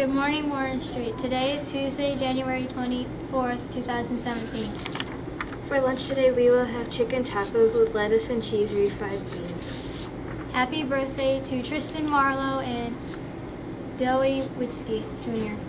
Good morning, Warren Street. Today is Tuesday, January 24th, 2017. For lunch today, we will have chicken tacos with lettuce and cheese refried beans. Happy birthday to Tristan Marlowe and Dewey Witzke Jr.